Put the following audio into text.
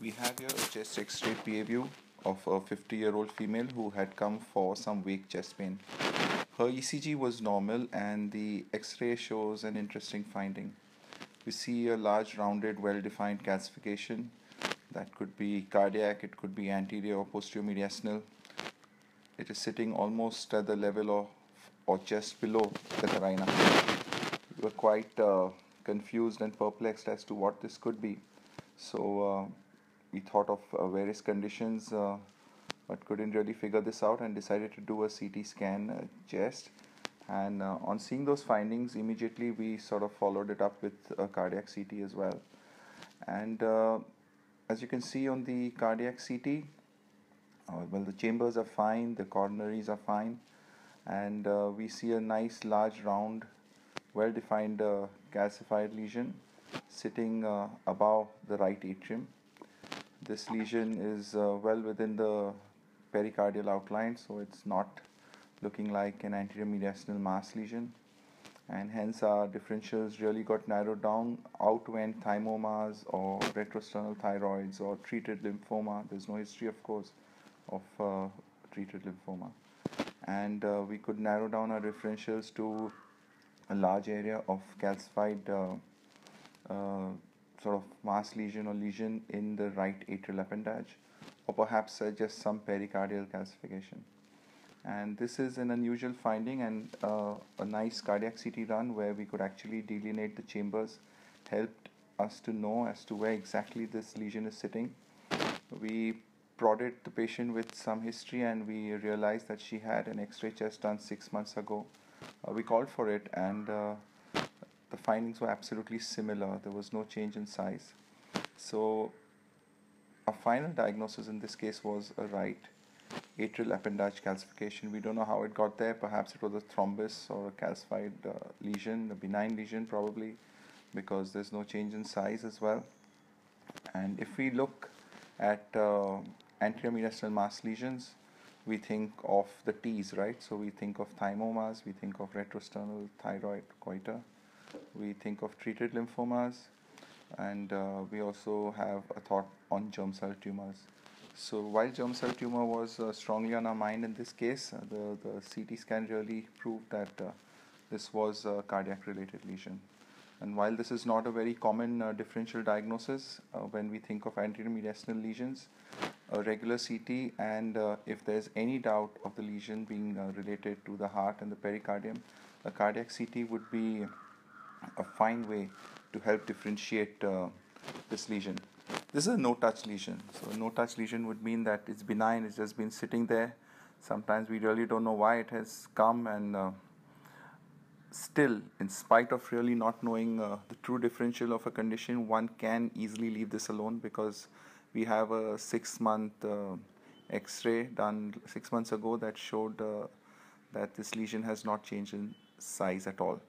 We have here a chest x-ray PA view of a 50 year old female who had come for some weak chest pain. Her ECG was normal and the x-ray shows an interesting finding. We see a large rounded well defined calcification that could be cardiac, it could be anterior or posterior mediastinal. It is sitting almost at the level of or just below the carina. We were quite uh, confused and perplexed as to what this could be. So uh, we thought of uh, various conditions uh, but couldn't really figure this out and decided to do a CT scan uh, chest. And uh, on seeing those findings immediately we sort of followed it up with a cardiac CT as well. And uh, as you can see on the cardiac CT uh, well the chambers are fine the coronaries are fine. And we see a nice large round well defined calcified lesion sitting above the right atrium this lesion is uh, well within the pericardial outline, so it's not looking like an anterior mediastinal mass lesion. And hence our differentials really got narrowed down out when thymomas or retrosternal thyroids or treated lymphoma. There's no history, of course, of uh, treated lymphoma. And uh, we could narrow down our differentials to a large area of calcified uh, uh sort of mass lesion or lesion in the right atrial appendage or perhaps uh, just some pericardial calcification. And this is an unusual finding and uh, a nice cardiac CT run where we could actually delineate the chambers helped us to know as to where exactly this lesion is sitting. We prodded the patient with some history and we realized that she had an x-ray chest done six months ago. Uh, we called for it and uh, the findings were absolutely similar. There was no change in size. So our final diagnosis in this case was a right atrial appendage calcification. We don't know how it got there. Perhaps it was a thrombus or a calcified uh, lesion, a benign lesion probably, because there's no change in size as well. And if we look at uh, anterior mediastinal mass lesions, we think of the T's, right? So we think of thymomas, we think of retrosternal thyroid goiter we think of treated lymphomas and uh, we also have a thought on germ cell tumors. So while germ cell tumor was uh, strongly on our mind in this case, uh, the, the CT scan really proved that uh, this was a cardiac related lesion. And while this is not a very common uh, differential diagnosis, when we think of anterior mediastinal lesions, a regular CT and if there's any doubt of the lesion being related to the heart and the pericardium, a cardiac CT would be a fine way to help differentiate uh, this lesion. This is a no touch lesion. So, no touch lesion would mean that it's benign, it's just been sitting there. Sometimes we really don't know why it has come, and uh, still, in spite of really not knowing uh, the true differential of a condition, one can easily leave this alone because we have a six month uh, x ray done six months ago that showed uh, that this lesion has not changed in size at all.